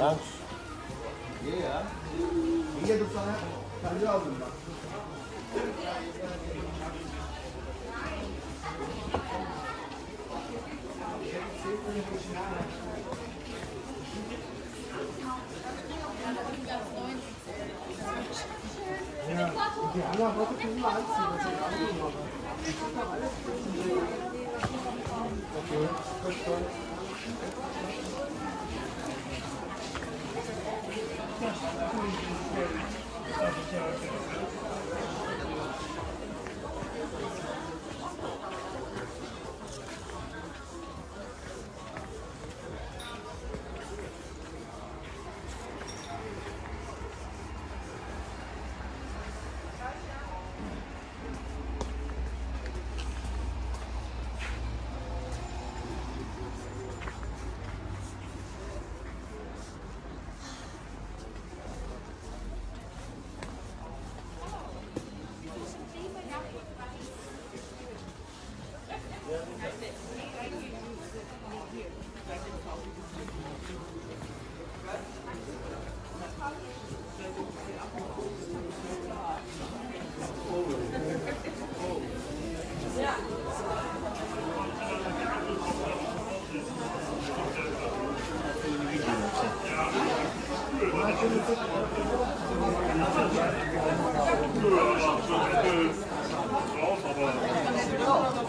Thanks. Yeah. İyi yedim sana. Kendi aldım bak. gerne, aber bitte nur anziehen, dass ich anziehen habe. Okay, verstanden. Raus, aber...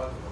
Bye.